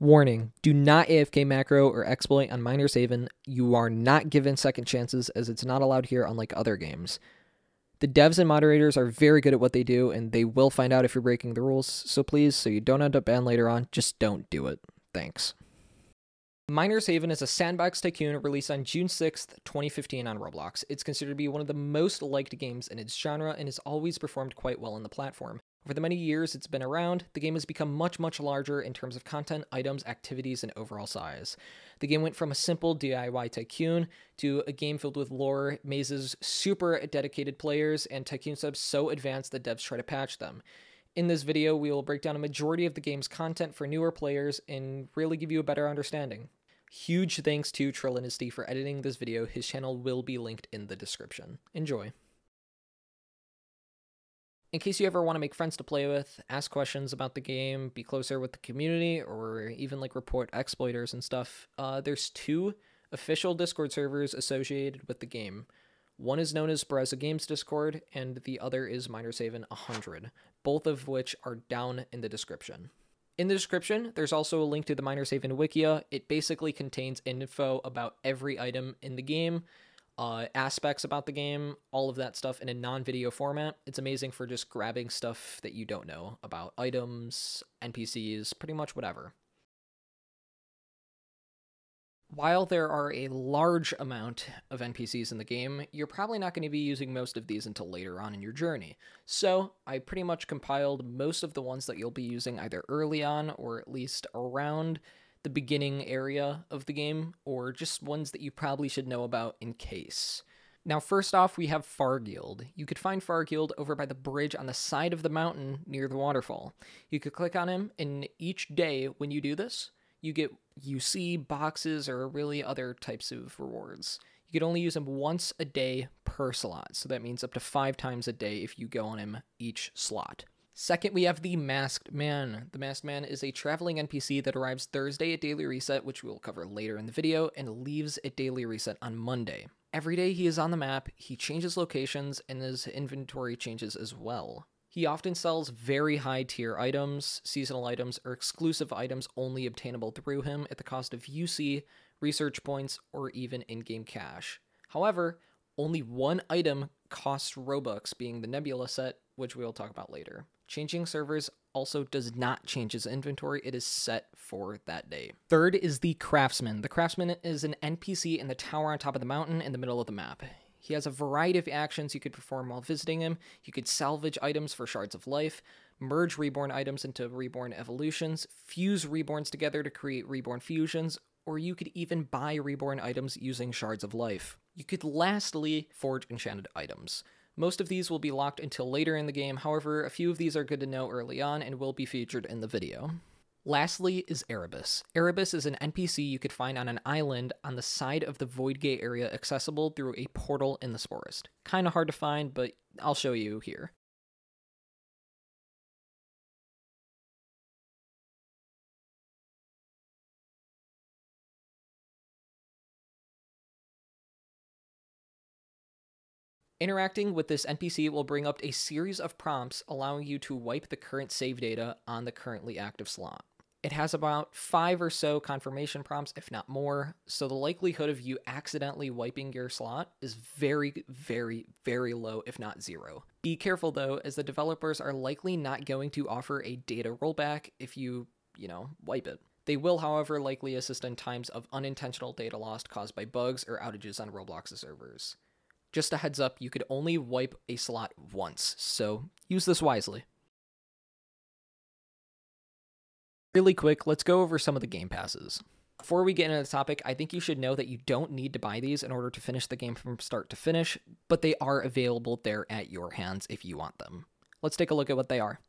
Warning do not AFK macro or exploit on Miners Haven. You are not given second chances as it's not allowed here, unlike other games. The devs and moderators are very good at what they do, and they will find out if you're breaking the rules. So please, so you don't end up banned later on, just don't do it. Thanks. Miners Haven is a sandbox tycoon released on June 6th, 2015 on Roblox. It's considered to be one of the most liked games in its genre and has always performed quite well on the platform. Over the many years it's been around, the game has become much, much larger in terms of content, items, activities, and overall size. The game went from a simple DIY tycoon to a game filled with lore, mazes, super dedicated players, and tycoon subs so advanced that devs try to patch them. In this video, we will break down a majority of the game's content for newer players and really give you a better understanding. Huge thanks to Trilinisty for editing this video. His channel will be linked in the description. Enjoy. In case you ever want to make friends to play with, ask questions about the game, be closer with the community, or even like report exploiters and stuff, uh, there's two official Discord servers associated with the game. One is known as Berezaa Games Discord, and the other is Miners Haven 100, both of which are down in the description. In the description, there's also a link to the Miners Haven Wikia. It basically contains info about every item in the game, uh, aspects about the game, all of that stuff in a non video format. It's amazing for just grabbing stuff that you don't know about items, NPCs, pretty much whatever. While there are a large amount of NPCs in the game, you're probably not going to be using most of these until later on in your journey. So, I pretty much compiled most of the ones that you'll be using either early on or at least around the beginning area of the game, or just ones that you probably should know about in case. Now, first off, we have Fargield. You could find Fargield over by the bridge on the side of the mountain near the waterfall. You could click on him, and each day when you do this, you get UC boxes or really other types of rewards. You could only use him once a day per slot, so that means up to five times a day if you go on him each slot. Second, we have the Masked Man. The Masked Man is a traveling NPC that arrives Thursday at Daily Reset, which we will cover later in the video, and leaves at Daily Reset on Monday. Every day he is on the map, he changes locations, and his inventory changes as well. He often sells very high tier items, seasonal items, or exclusive items only obtainable through him at the cost of UC, research points, or even in game cash. However, only one item costs Robux, being the Nebula set, which we'll talk about later. Changing servers also does not change his inventory, it is set for that day. Third is the Craftsman. The Craftsman is an NPC in the tower on top of the mountain in the middle of the map. He has a variety of actions you could perform while visiting him. You could salvage items for shards of life, merge reborn items into reborn evolutions, fuse reborns together to create reborn fusions, or you could even buy reborn items using shards of life. You could lastly forge enchanted items. Most of these will be locked until later in the game, however, a few of these are good to know early on and will be featured in the video. Lastly is Erebus. Erebus is an NPC you could find on an island on the side of the Void Gate area accessible through a portal in the Forest. Kinda hard to find, but I'll show you here. Interacting with this NPC will bring up a series of prompts allowing you to wipe the current save data on the currently active slot. It has about five or so confirmation prompts, if not more, so the likelihood of you accidentally wiping your slot is very, very, very low, if not zero. Be careful though, as the developers are likely not going to offer a data rollback if you, you know, wipe it. They will, however, likely assist in times of unintentional data loss caused by bugs or outages on Roblox's servers. Just a heads up, you could only wipe a slot once, so use this wisely. Really quick, let's go over some of the game passes. Before we get into the topic, I think you should know that you don't need to buy these in order to finish the game from start to finish, but they are available there at your hands if you want them. Let's take a look at what they are.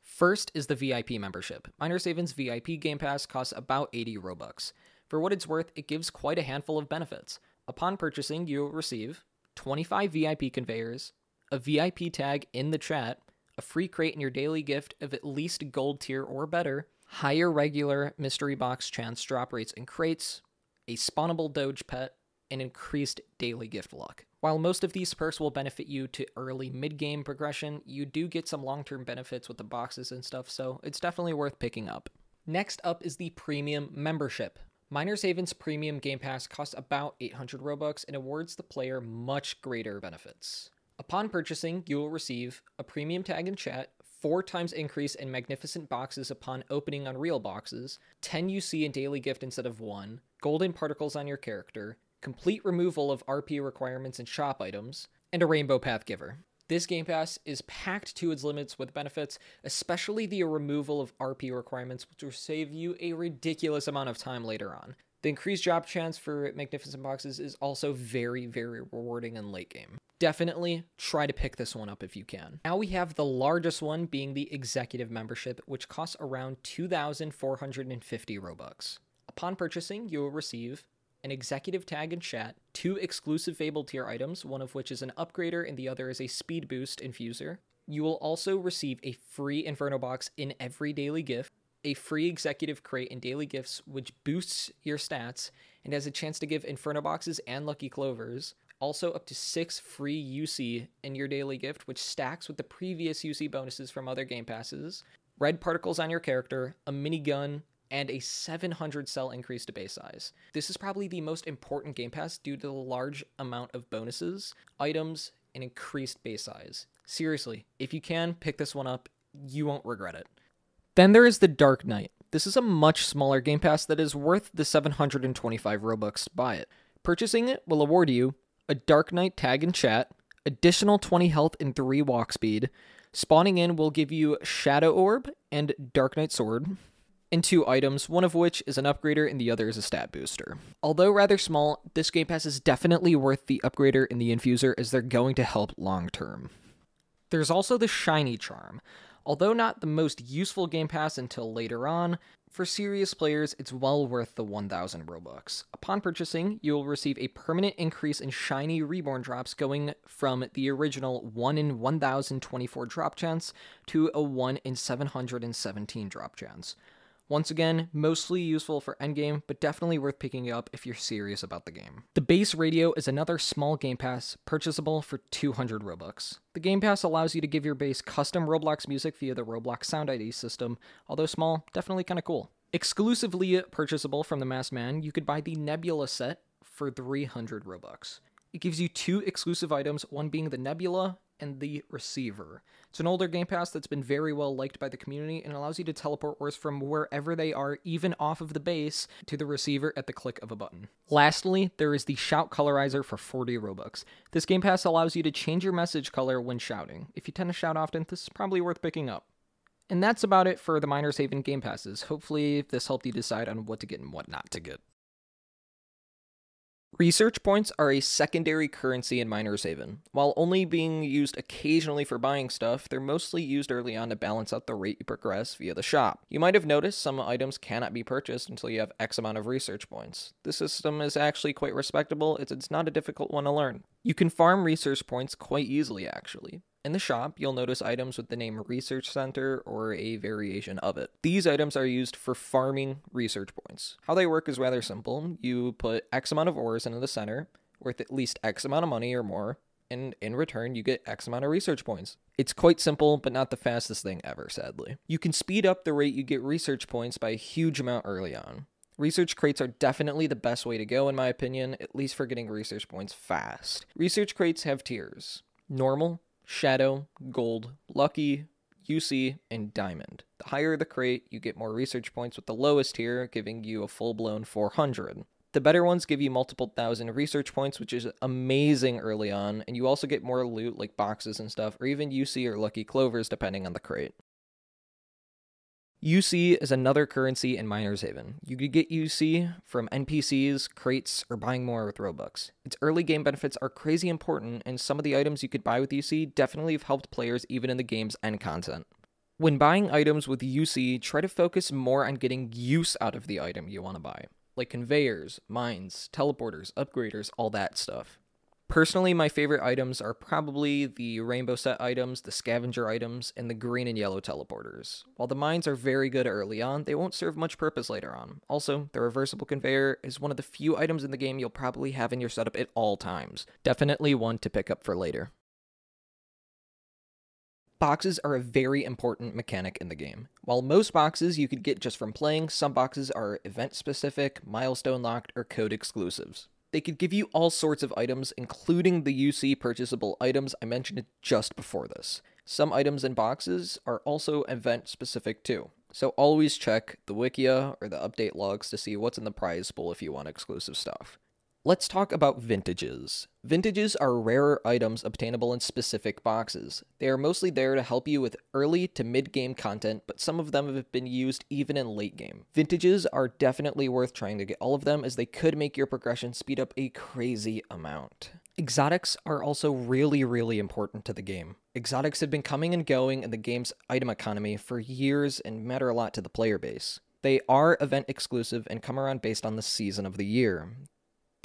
First is the VIP membership. Miners Haven's VIP Game Pass costs about 80 Robux. For what it's worth, it gives quite a handful of benefits. Upon purchasing, you will receive 25 VIP conveyors, a VIP tag in the chat, a free crate in your daily gift of at least gold tier or better, higher regular mystery box chance drop rates in crates, a spawnable doge pet, and increased daily gift luck. While most of these perks will benefit you to early mid game progression, you do get some long term benefits with the boxes and stuff, so it's definitely worth picking up. Next up is the Premium Membership. Miner's Haven's Premium Game Pass costs about 800 Robux and awards the player much greater benefits. Upon purchasing, you will receive a premium tag in chat, 4 times increase in magnificent boxes upon opening on real boxes, 10 UC in daily gift instead of 1, golden particles on your character, complete removal of RP requirements and shop items, and a Rainbow Path Giver. This Game Pass is packed to its limits with benefits, especially the removal of RP requirements, which will save you a ridiculous amount of time later on. The increased drop chance for Magnificent Boxes is also very, very rewarding in late game. Definitely try to pick this one up if you can. Now we have the largest one being the Executive Membership, which costs around 2,450 Robux. Upon purchasing, you will receive an executive tag and chat, two exclusive Fable tier items, one of which is an upgrader and the other is a speed boost infuser. You will also receive a free Inferno box in every daily gift, a free executive crate in daily gifts, which boosts your stats and has a chance to give Inferno boxes and lucky clovers. Also, up to six free UC in your daily gift, which stacks with the previous UC bonuses from other game passes. Red particles on your character, a minigun, and a 700 cell increase to base size. This is probably the most important Game Pass due to the large amount of bonuses, items, and increased base size. Seriously, if you can, pick this one up. You won't regret it. Then there is the Dark Knight. This is a much smaller Game Pass that is worth the 725 Robux to buy it. Purchasing it will award you a Dark Knight tag and chat, additional 20 health and 3 walk speed. Spawning in will give you Shadow Orb and Dark Knight Sword, and two items, one of which is an upgrader and the other is a stat booster. Although rather small, this Game Pass is definitely worth the upgrader and the infuser as they're going to help long term. There's also the Shiny Charm. Although not the most useful Game Pass until later on, for serious players, it's well worth the 1000 Robux. Upon purchasing, you will receive a permanent increase in shiny reborn drops going from the original 1 in 1024 drop chance to a 1 in 717 drop chance. Once again, mostly useful for endgame, but definitely worth picking up if you're serious about the game. The base radio is another small Game Pass, purchasable for 200 Robux. The Game Pass allows you to give your base custom Roblox music via the Roblox Sound ID system, although small, definitely kinda cool. Exclusively purchasable from the Masked Man, you could buy the Nebula set for 300 Robux. It gives you two exclusive items, one being the Nebula and the receiver. It's an older Game Pass that's been very well liked by the community and allows you to teleport ores from wherever they are, even off of the base, to the receiver at the click of a button. Lastly, there is the Shout Colorizer for 40 Robux. This Game Pass allows you to change your message color when shouting. If you tend to shout often, this is probably worth picking up. And that's about it for the Miner's Haven Game Passes. Hopefully, this helped you decide on what to get and what not to get. Research points are a secondary currency in Miner's Haven. While only being used occasionally for buying stuff, they're mostly used early on to balance out the rate you progress via the shop. You might have noticed some items cannot be purchased until you have X amount of research points. This system is actually quite respectable, it's, it's not a difficult one to learn. You can farm research points quite easily, actually. In the shop, you'll notice items with the name Research Center or a variation of it. These items are used for farming research points. How they work is rather simple. You put X amount of ores into the center, worth at least X amount of money or more, and in return, you get X amount of research points. It's quite simple, but not the fastest thing ever, sadly. You can speed up the rate you get research points by a huge amount early on. Research crates are definitely the best way to go, in my opinion, at least for getting research points fast. Research crates have tiers normal, Shadow, Gold, Lucky, UC, and Diamond. The higher the crate, you get more research points with the lowest tier, giving you a full blown 400. The better ones give you multiple thousand research points, which is amazing early on, and you also get more loot like boxes and stuff, or even UC or lucky clovers depending on the crate. UC is another currency in Miner's Haven. You could get UC from NPCs, crates, or buying more with Robux. Its early game benefits are crazy important, and some of the items you could buy with UC definitely have helped players even in the game's end content. When buying items with UC, try to focus more on getting use out of the item you want to buy, like conveyors, mines, teleporters, upgraders, all that stuff. Personally, my favorite items are probably the rainbow set items, the scavenger items, and the green and yellow teleporters. While the mines are very good early on, they won't serve much purpose later on. Also, the reversible conveyor is one of the few items in the game you'll probably have in your setup at all times. Definitely one to pick up for later. Boxes are a very important mechanic in the game. While most boxes you could get just from playing, some boxes are event specific, milestone locked, or code exclusives. They could give you all sorts of items, including the UC purchasable items I mentioned just before this. Some items and boxes are also event specific too. So always check the Wikia or the update logs to see what's in the prize pool if you want exclusive stuff. Let's talk about vintages. Vintages are rarer items obtainable in specific boxes. They are mostly there to help you with early to mid game content, but some of them have been used even in late game. Vintages are definitely worth trying to get all of them as they could make your progression speed up a crazy amount. Exotics are also really, really important to the game. Exotics have been coming and going in the game's item economy for years and matter a lot to the player base. They are event exclusive and come around based on the season of the year.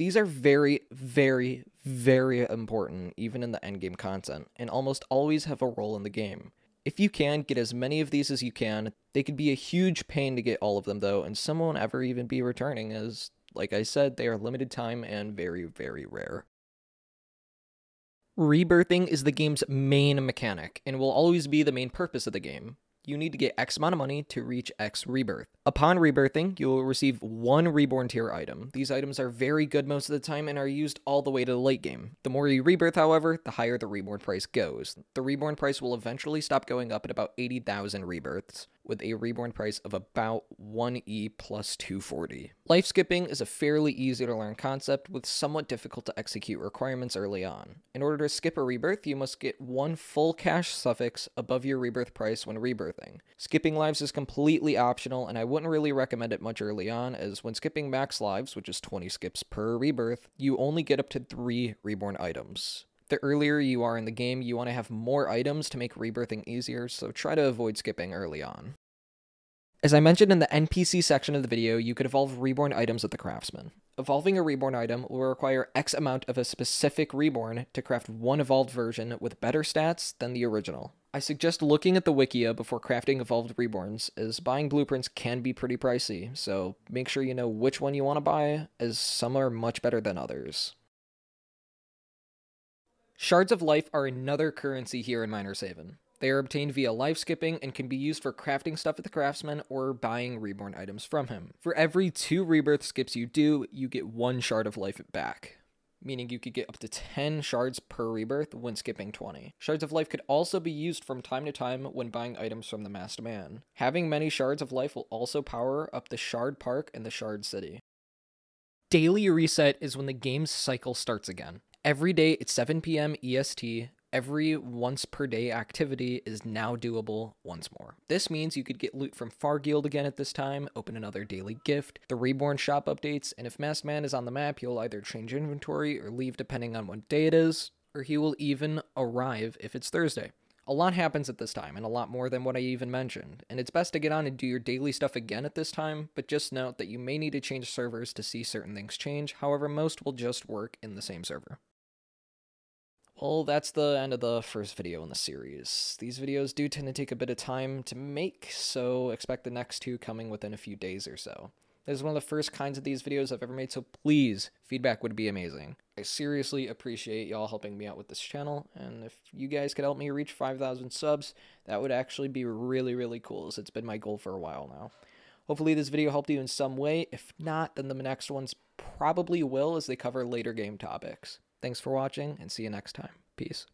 These are very, very, very important, even in the endgame content, and almost always have a role in the game. If you can, get as many of these as you can. They could be a huge pain to get all of them, though, and some won't ever even be returning, as, like I said, they are limited time and very, very rare. Rebirthing is the game's main mechanic, and will always be the main purpose of the game you need to get X amount of money to reach X rebirth. Upon rebirthing, you will receive one reborn tier item. These items are very good most of the time and are used all the way to the late game. The more you rebirth, however, the higher the reborn price goes. The reborn price will eventually stop going up at about 80,000 rebirths with a reborn price of about 1E plus 240. Life skipping is a fairly easy to learn concept with somewhat difficult to execute requirements early on. In order to skip a rebirth, you must get one full cash suffix above your rebirth price when rebirthing. Skipping lives is completely optional, and I wouldn't really recommend it much early on, as when skipping max lives, which is 20 skips per rebirth, you only get up to 3 reborn items. The earlier you are in the game, you want to have more items to make rebirthing easier, so try to avoid skipping early on. As I mentioned in the NPC section of the video, you could evolve reborn items with the craftsman. Evolving a reborn item will require X amount of a specific reborn to craft one evolved version with better stats than the original. I suggest looking at the wikia before crafting evolved reborns, as buying blueprints can be pretty pricey, so make sure you know which one you want to buy, as some are much better than others. Shards of Life are another currency here in Miners Haven. They are obtained via life skipping and can be used for crafting stuff at the craftsman or buying reborn items from him. For every two rebirth skips you do, you get one shard of life back meaning you could get up to 10 shards per rebirth when skipping 20. Shards of life could also be used from time to time when buying items from the masked man. Having many shards of life will also power up the shard park and the shard city. Daily reset is when the game's cycle starts again. Every day at 7 p.m. EST, every once per day activity is now doable once more. This means you could get loot from Fargield again at this time, open another daily gift, the Reborn shop updates, and if Masked Man is on the map, you'll either change inventory or leave depending on what day it is, or he will even arrive if it's Thursday. A lot happens at this time, and a lot more than what I even mentioned, and it's best to get on and do your daily stuff again at this time, but just note that you may need to change servers to see certain things change, however most will just work in the same server. Well, that's the end of the first video in the series. These videos do tend to take a bit of time to make, so expect the next two coming within a few days or so. This is one of the first kinds of these videos I've ever made, so please, feedback would be amazing. I seriously appreciate y'all helping me out with this channel, and if you guys could help me reach 5,000 subs, that would actually be really, really cool, as it's been my goal for a while now. Hopefully this video helped you in some way. If not, then the next ones probably will as they cover later game topics. Thanks for watching and see you next time. Peace.